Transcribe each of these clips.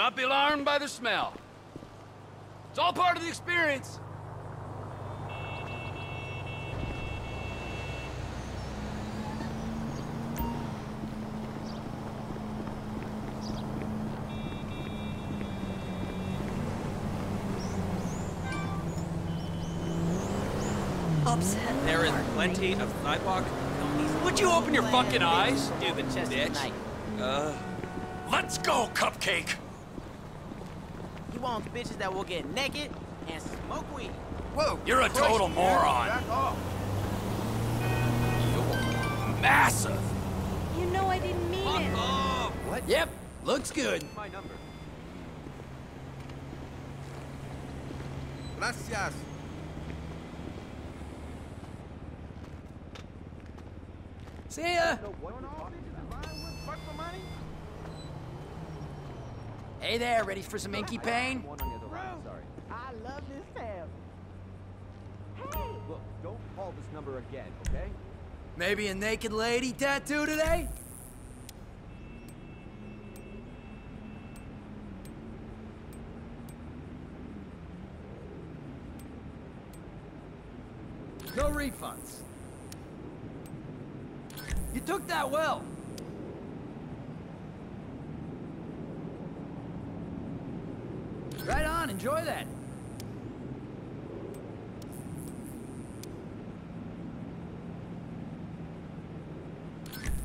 not be alarmed by the smell. It's all part of the experience. Upset. There is plenty of sidewalk. Would you open your fucking eyes, Do stupid bitch? Uh, Let's go, Cupcake! He wants bitches that will get naked and smoke weed. Whoa! You're a total moron. Back off. Massive! You know I didn't mean it. What? Yep, looks good. my number. Gracias. See ya! Hey there, ready for some inky pain? I love this town. Look, don't call this number again, okay? Maybe a naked lady tattoo today? No refunds. You took that well. Right on, enjoy that.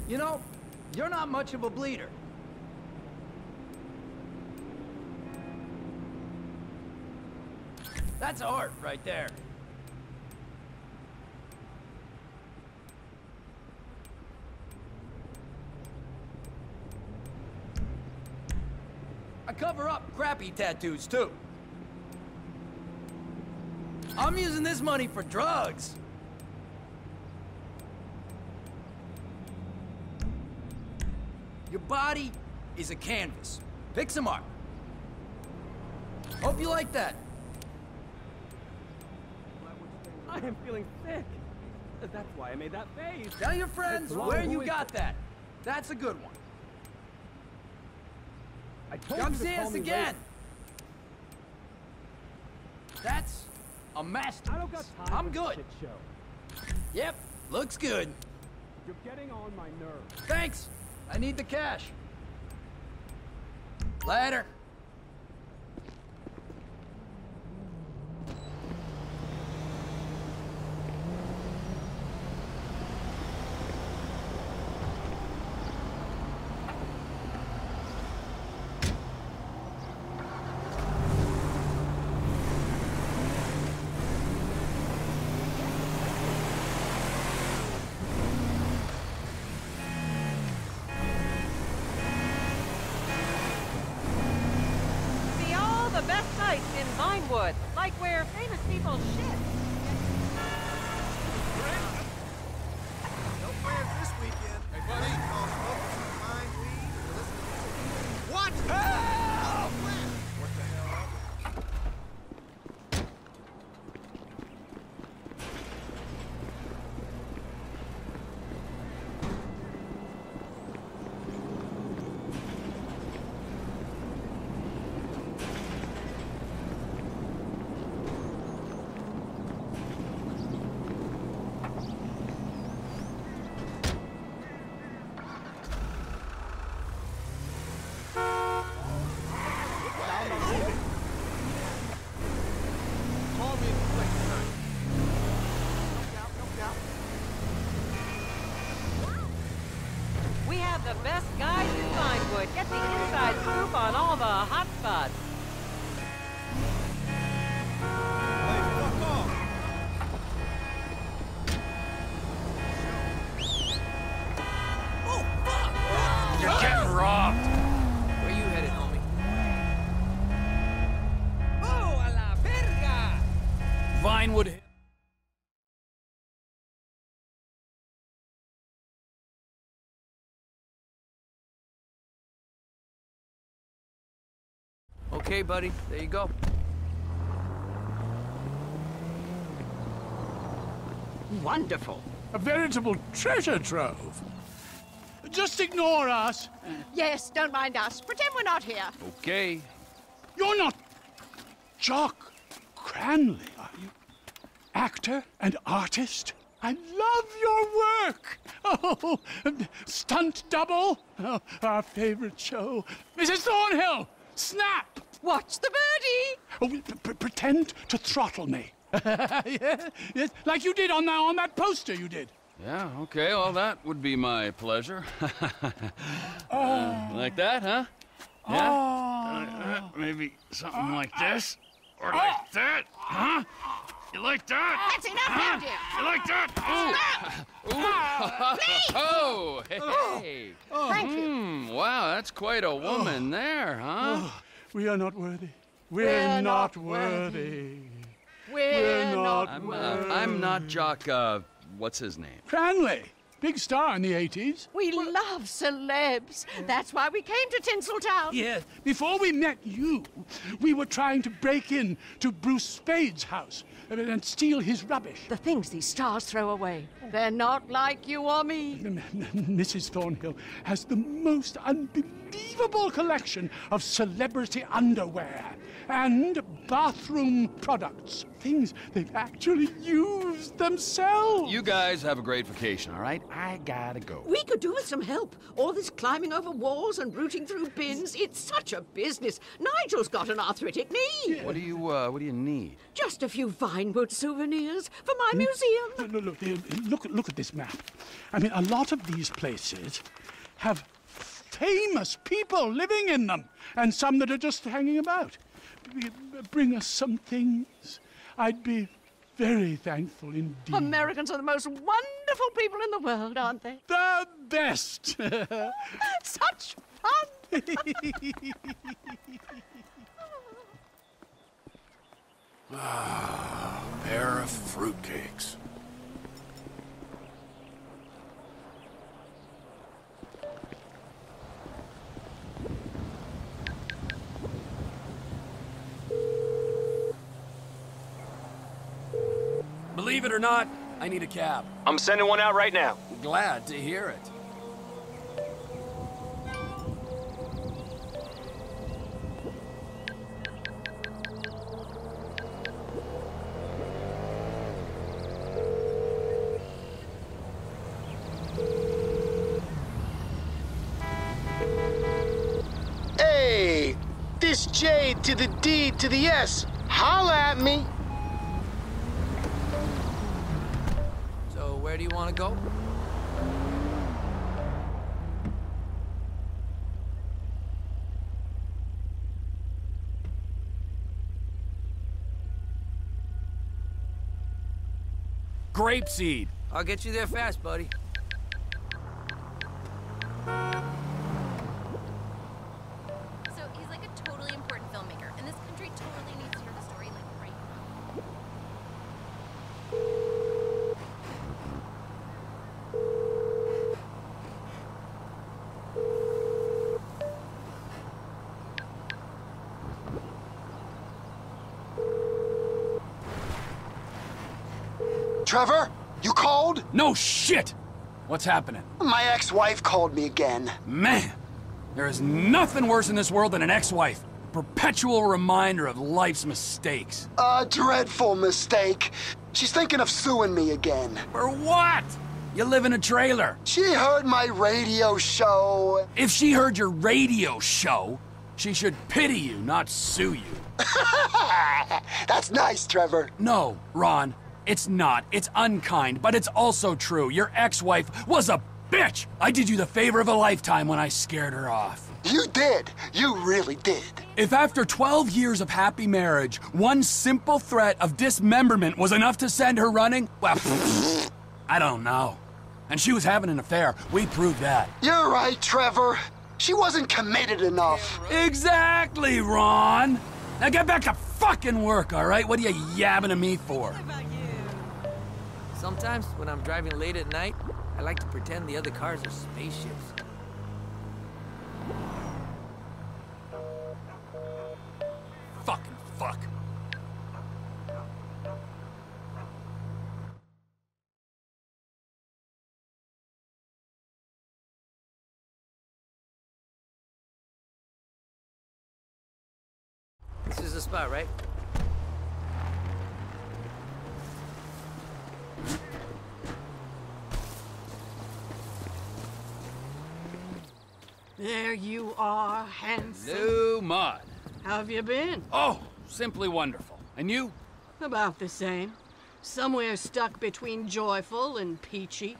You know, you're not much of a bleeder. That's art right there. I cover up crappy tattoos too. I'm using this money for drugs. Your body is a canvas. Pick some art. Hope you like that. I am feeling sick. That's why I made that face. Tell your friends where you got that. That's a good one. I told Come you to see us again. later. That's a masterpiece. I don't got time I'm good. Yep, looks good. You're getting on my nerves. Thanks. I need the cash. Later. See all the best sights in Vinewood, like where famous people shit. No plans this weekend. Hey, buddy. Call smoking some fine weed or listen to music. What? Help! What the hell? Call me quick tonight. No doubt, no doubt. We have the best guys Okay, buddy. There you go. Wonderful. A veritable treasure trove. just ignore us. Yes, don't mind us. Pretend we're not here. Okay. You're not Jock Cranley, are you? Actor and artist? I love your work. Oh, stunt double, oh, our favorite show. Mrs. Thornhill, snap! Watch the birdie. Oh, p- p- pretend to throttle me. yeah, yes, like you did on that on that poster you did. Yeah, okay, well, that would be my pleasure. Uh, like that, huh? Yeah? Uh, uh, maybe something like this? Or like that? Huh? You like that? That's enough, now, dear. You like that? Ooh! Ooh! Oh, hey! Thank you. Hmm, wow, that's quite a woman there, huh? We are not worthy. We're, We're not, not worthy. We're, We're not. not I'm, uh, I'm not Jock, uh, what's his name? Cranley, big star in the 80s. We love celebs. That's why we came to Tinseltown. Yes. Before we met you, we were trying to break in to Bruce Spade's house and- and steal his rubbish. The things these stars throw away. They're not like you or me. M- M- Mrs. Thornhill has the most unbelievable collection of celebrity underwear and bathroom products. Things they've actually used themselves. You guys have a great vacation, all right? I gotta go. We could do with some help. All this climbing over walls and rooting through bins. It's such a business. Nigel's got an arthritic knee. What do you, uh, what do you need? Just a few Vinewood souvenirs for my museum. Look, look, look, look, look at this map. I mean, a lot of these places have famous people living in them, and some that are just hanging about. B- Bring us some things. I'd be very thankful indeed. Americans are the most wonderful people in the world, aren't they? the best. Such fun. ah, Pair of fruitcakes. Or not, I need a cab. I'm sending one out right now. Glad to hear it. Hey, this J to the D to the S. Holla at me. Want to go? Grapeseed. I'll get you there fast, buddy. So he's like a totally important filmmaker, and this country totally needs to hear the story like right now. Trevor, you called? No shit! What's happening? My ex-wife called me again. Man, there is nothing worse in this world than an ex-wife. Perpetual reminder of life's mistakes. A dreadful mistake. She's thinking of suing me again. For what? You live in a trailer. She heard my radio show. If she heard your radio show, she should pity you, not sue you. That's nice, Trevor. No, Ron, it's not. It's unkind, but it's also true. Your ex-wife was a bitch. I did you the favor of a lifetime when I scared her off. You did. You really did. If after 12 years of happy marriage, one simple threat of dismemberment was enough to send her running, well, I don't know. And she was having an affair. We proved that. You're right, Trevor. She wasn't committed enough. Exactly, Ron. Now get back to fucking work, all right? What are you yabbing at me for? Sometimes, when I'm driving late at night, I like to pretend the other cars are spaceships. Fucking fuck. This is the spot, right? There you are, handsome. Lou Maude. How have you been? Oh, simply wonderful. And you? About the same. Somewhere stuck between joyful and peachy.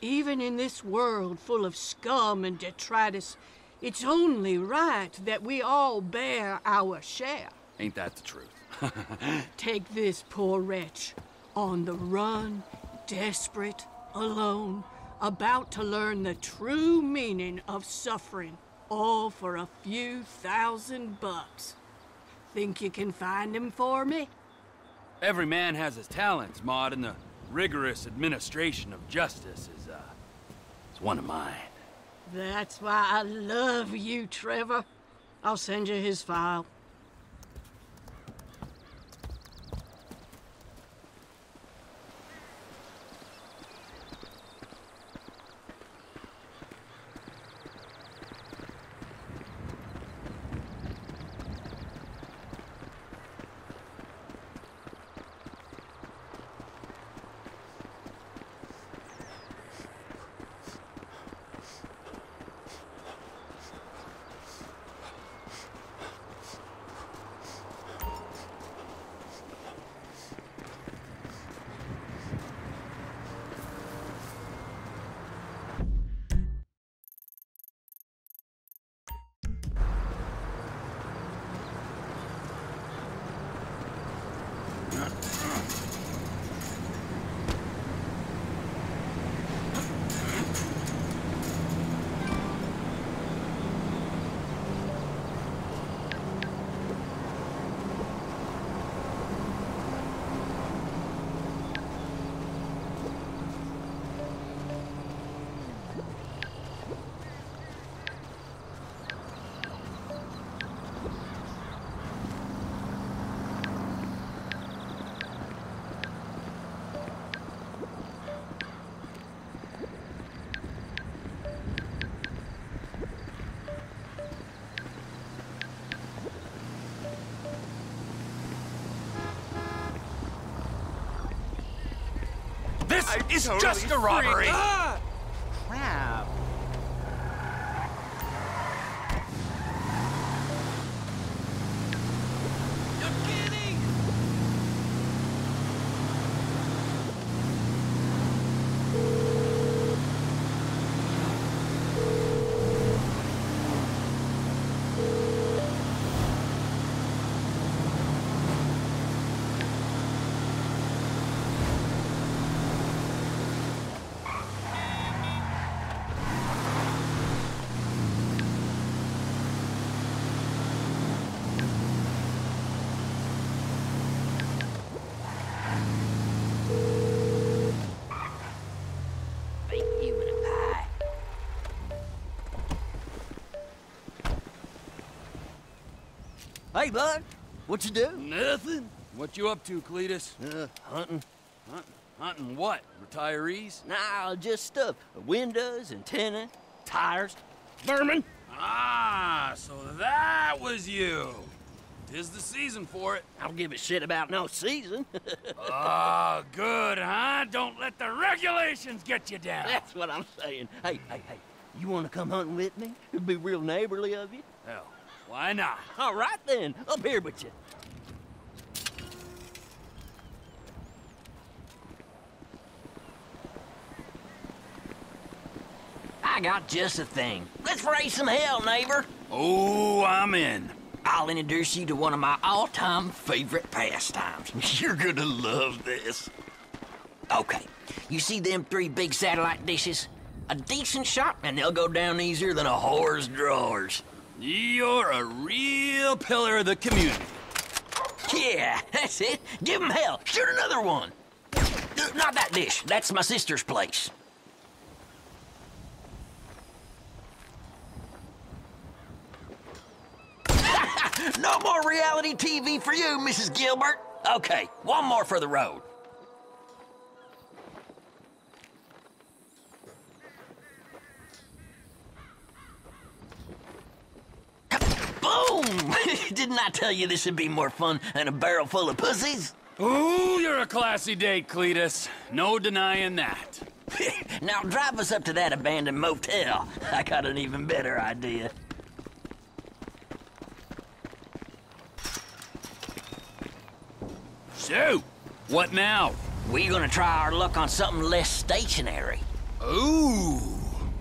Even in this world full of scum and detritus, it's only right that we all bear our share. Ain't that the truth? Take this poor wretch, on the run, desperate, alone, about to learn the true meaning of suffering, all for a few thousand bucks. Think you can find him for me? Every man has his talents, Maude, and the rigorous administration of justice is, uh, is one of mine. That's why I love you, Trevor. I'll send you his file. Is just a robbery! Hey, bud. What you do? Nothing. What you up to, Cletus? Uh, hunting. Hunting, hunting what? Retirees? Nah, just stuff. Windows, antenna, tires, vermin. Ah, so that was you. Tis the season for it. I don't give a shit about no season. Oh, good, huh? Don't let the regulations get you down. That's what I'm saying. Hey, hey, hey. You want to come hunting with me? It'd be real neighborly of you. Why not? All right then. Up here with you. I got just a thing. Let's raise some hell, neighbor. Oh, I'm in. I'll introduce you to one of my all-time favorite pastimes. You're gonna love this. Okay, you see them three big satellite dishes? A decent shot, and they'll go down easier than a whore's drawers. You're a real pillar of the community. Yeah, that's it. Give 'em hell. Shoot another one. Not that dish. That's my sister's place. no more reality TV for you, Mrs. Gilbert. Okay, one more for the road. Boom! Didn't I tell you this would be more fun than a barrel full of pussies? Ooh, you're a classy date, Cletus. No denying that. now drive us up to that abandoned motel. I got an even better idea. So, what now? We gonna try our luck on something less stationary. Ooh,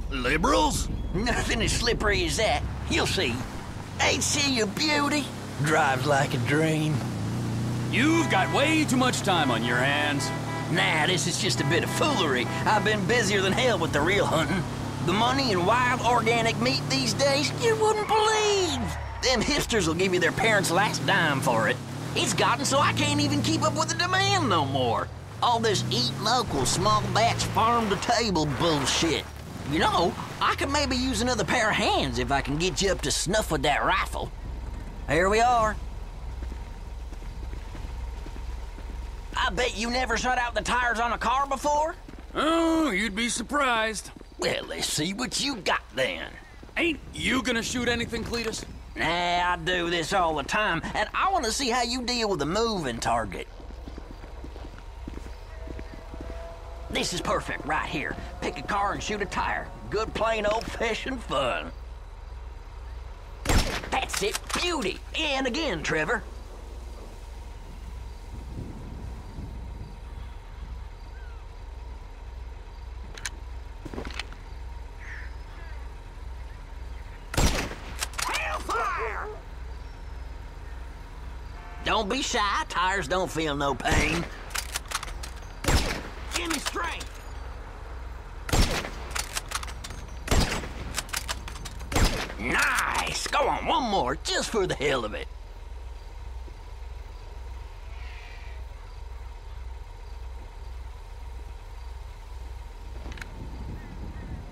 liberals? Nothing as slippery as that. You'll see. Ain't she your beauty? Drives like a dream. You've got way too much time on your hands. Nah, this is just a bit of foolery. I've been busier than hell with the real hunting. The money in wild organic meat these days, you wouldn't believe. Them hipsters will give you their parents' last dime for it. It's gotten so I can't even keep up with the demand no more. All this eat local, small batch, farm to table bullshit. You know, I could maybe use another pair of hands if I can get you up to snuff with that rifle. Here we are. I bet you never shut out the tires on a car before? Oh, you'd be surprised. Well, let's see what you got then. Ain't you gonna shoot anything, Cletus? Nah, I do this all the time, and I want to see how you deal with a moving target. This is perfect right here. Pick a car and shoot a tire. Good plain old-fashioned fun. That's it, beauty. And again, Trevor. Don't be shy. Tires don't feel no pain. Give me strength. Nice. Go on, one more, just for the hell of it.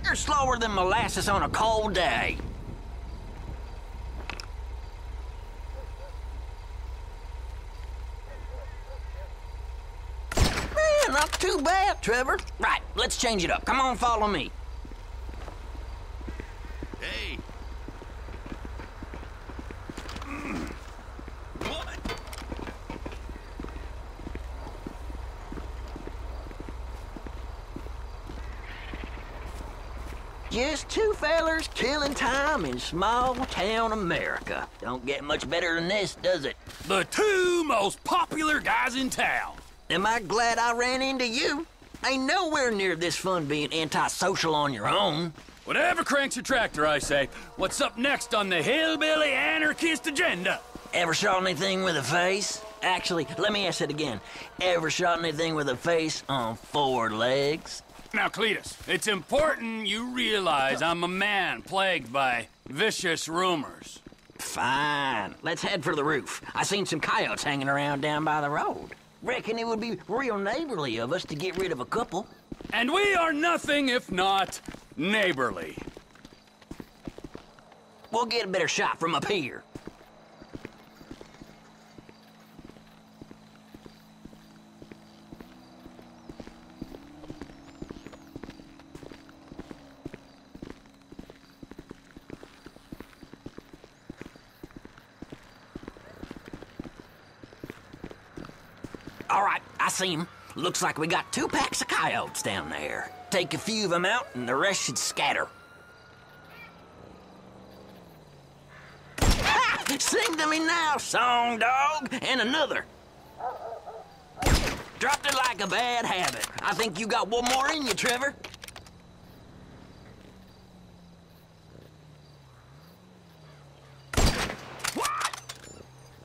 You're slower than molasses on a cold day. Man, not too bad, Trevor. Right, let's change it up. Come on, follow me. Hey. What? Just two fellers time in small town America. Don't get much better than this, does it? The two most popular guys in town. Am I glad I ran into you? Ain't nowhere near this fun being antisocial on your own. Whatever cranks your tractor, I say. What's up next on the hillbilly anarchist agenda? Ever shot anything with a face? Actually, let me ask it again. Ever shot anything with a face on four legs? Now, Cletus, it's important you realize I'm a man plagued by vicious rumors. Fine. Let's head for the roof. I seen some coyotes hanging around down by the road. Reckon it would be real neighborly of us to get rid of a couple. And we are nothing if not neighborly. We'll get a better shot from up here. All right, I see him. Looks like we got two packs of coyotes down there. Take a few of them out, and the rest should scatter. Ha! Sing to me now, song dog, and another. Dropped it like a bad habit. I think you got one more in you, Trevor.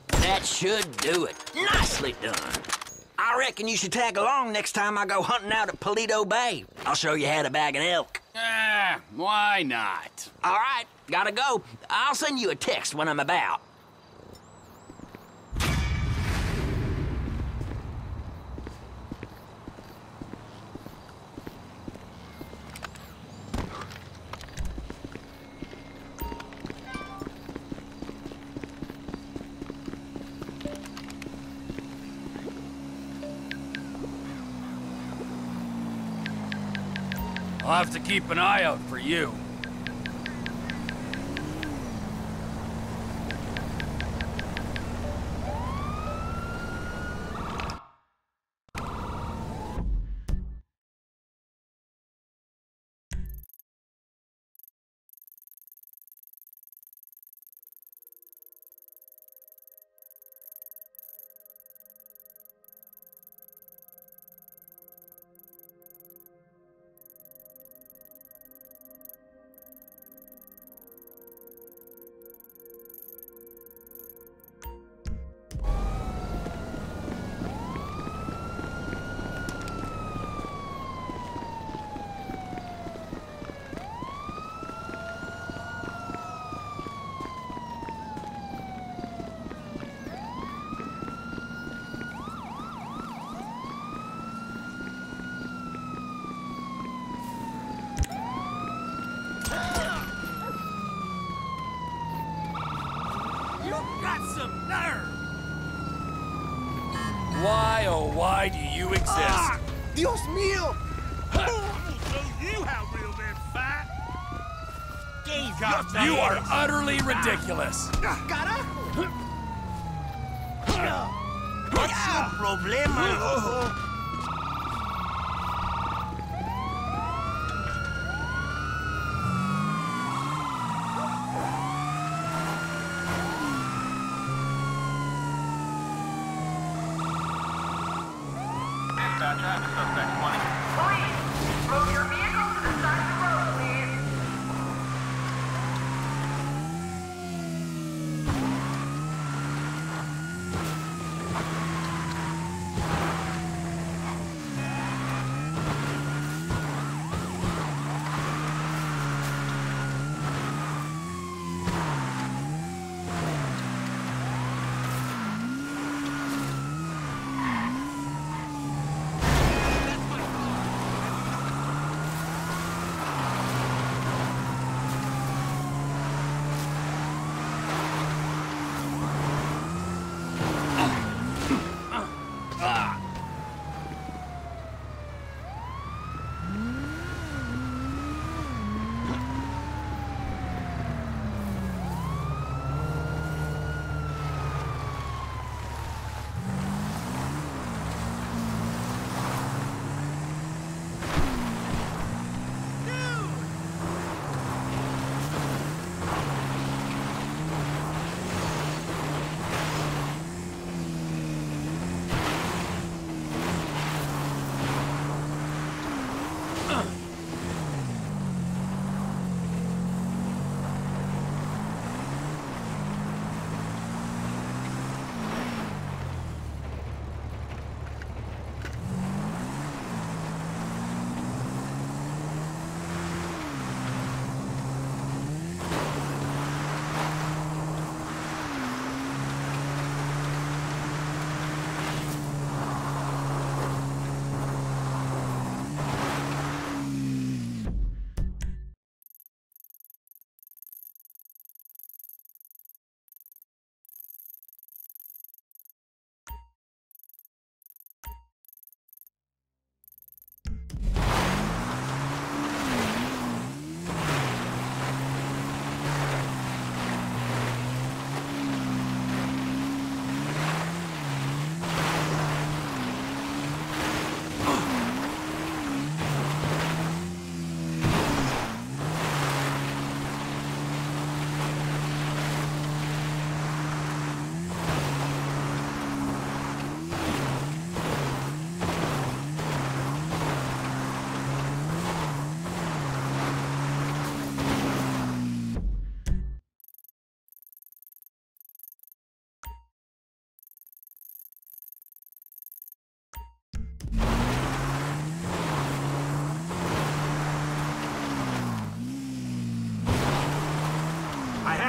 That should do it. Nicely done. I reckon you should tag along next time I go hunting out at Paleto Bay. I'll show you how to bag an elk. Ah, why not? All right, gotta go. I'll send you a text when I'm about. To keep an eye out for you. You are utterly ridiculous. Carajo! What's your problema,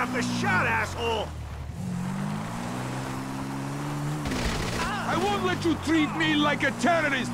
Have the shot, asshole! I won't let you treat me like a terrorist!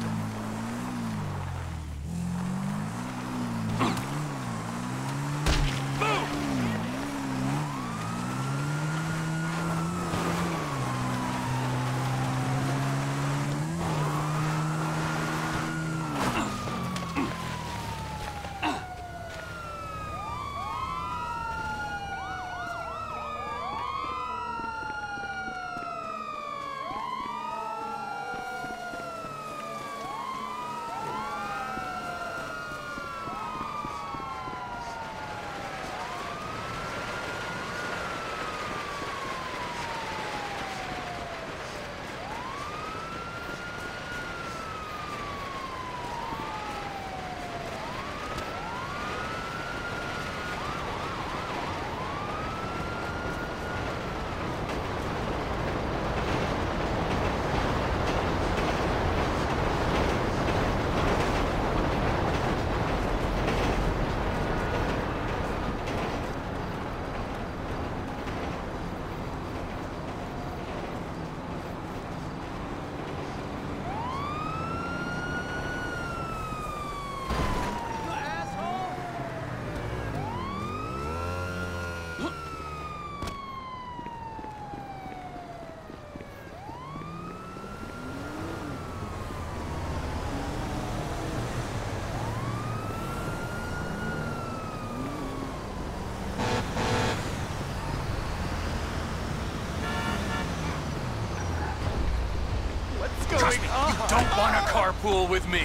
You don't want to carpool with me.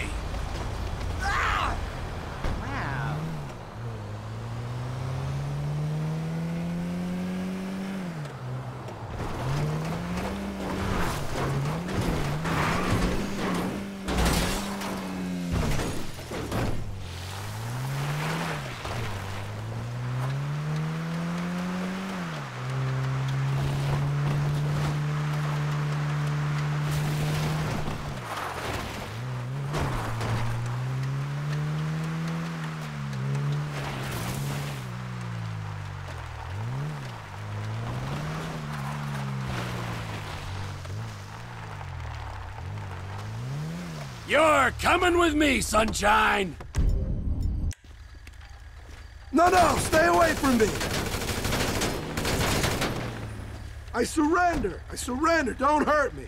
You're coming with me, sunshine! No, no, stay away from me! I surrender! I surrender! Don't hurt me!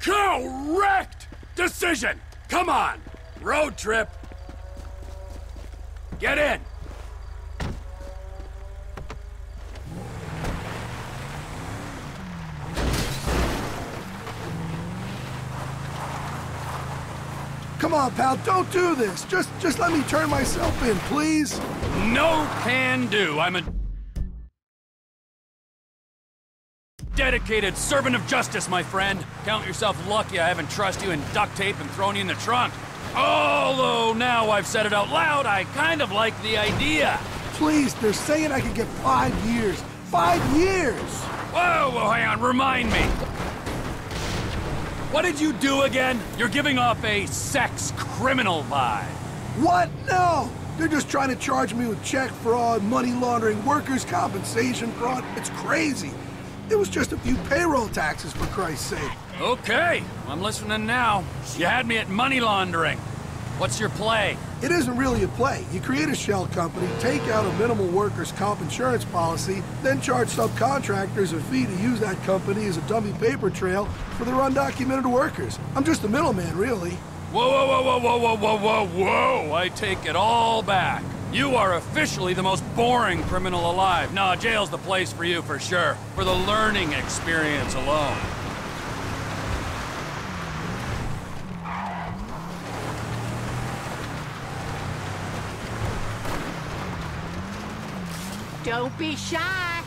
Correct decision! Come on! Road trip! Get in! Come on, pal, don't do this! Just just let me turn myself in, please! No can do. I'm a dedicated servant of justice, my friend. Count yourself lucky I haven't trussed you in duct tape and thrown you in the trunk. Although now I've said it out loud, I kind of like the idea. Please, they're saying I could get five years. Five years! Whoa, whoa, hang on, remind me. What did you do again? You're giving off a sex criminal vibe. What? No! They're just trying to charge me with check fraud, money laundering, workers' compensation fraud. It's crazy. It was just a few payroll taxes, for Christ's sake. Okay, I'm listening now. You had me at money laundering. What's your play? It isn't really a play. You create a shell company, take out a minimal workers' comp insurance policy, then charge subcontractors a fee to use that company as a dummy paper trail for their undocumented workers. I'm just a middleman, really. Whoa, whoa, whoa, whoa, whoa, whoa, whoa, whoa, I take it all back. You are officially the most boring criminal alive. Nah, jail's the place for you for sure. For the learning experience alone. Don't be shy.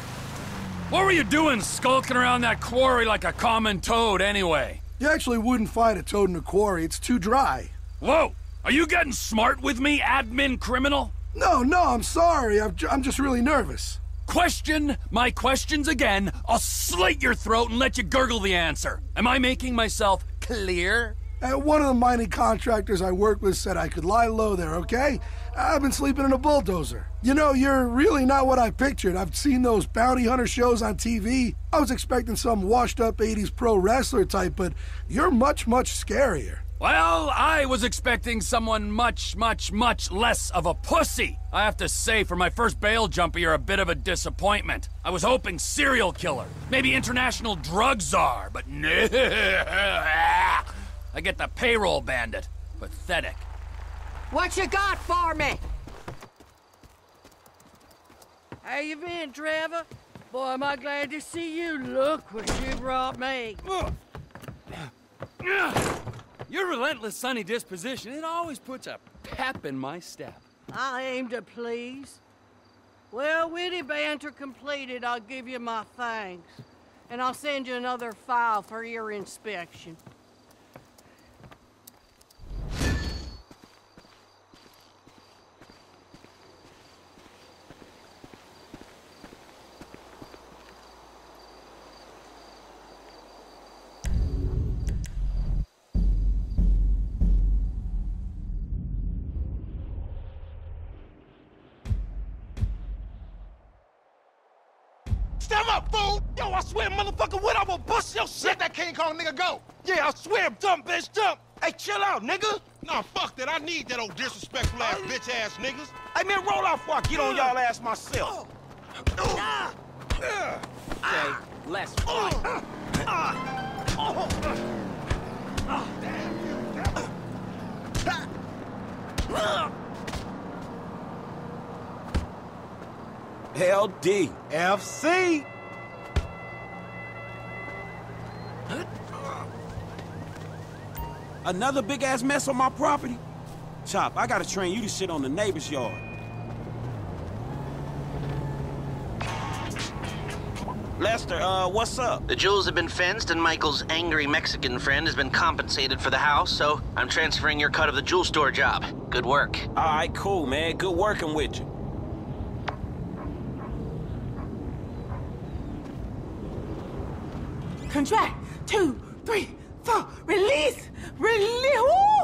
What were you doing skulking around that quarry like a common toad anyway? You actually wouldn't find a toad in a quarry. It's too dry. Whoa! Are you getting smart with me, admin criminal? No, no, I'm sorry. I'm, ju- I'm just really nervous. Question my questions again. I'll slit your throat and let you gurgle the answer. Am I making myself clear? Uh, one of the mining contractors I work with said I could lie low there, okay? I've been sleeping in a bulldozer. You know, you're really not what I pictured. I've seen those bounty hunter shows on TV. I was expecting some washed up 80s pro wrestler type, but you're much, much scarier. Well, I was expecting someone much, much, much less of a pussy. I have to say, for my first bail jumper, you're a bit of a disappointment. I was hoping serial killer, maybe international drug czar, but no. I get the payroll bandit. Pathetic. What you got for me? How you been, Trevor? Boy, am I glad to see you. Look what you brought me. Your relentless sunny disposition, it always puts a pep in my step. I aim to please. Well, witty banter completed, I'll give you my thanks. And I'll send you another file for your inspection. Fool! Yo, I swear, motherfucker, what I'm gonna bust your shit! Let that King Kong nigga go! Yeah, I swear, dumb bitch, dumb! Hey, chill out, nigga! Nah, fuck that. I need that old disrespectful ass bitch ass niggas. Hey, man, roll off before I get on y'all ass myself. Oh. Okay, let's fight. Uh. Uh. LDFC! Another big-ass mess on my property? Chop, I gotta train you to shit on the neighbor's yard. Lester, uh, what's up? The jewels have been fenced, and Michael's angry Mexican friend has been compensated for the house, so I'm transferring your cut of the jewel store job. Good work. All right, cool, man. Good working with you. Contract. Two, three, four. Release. Release. Woo!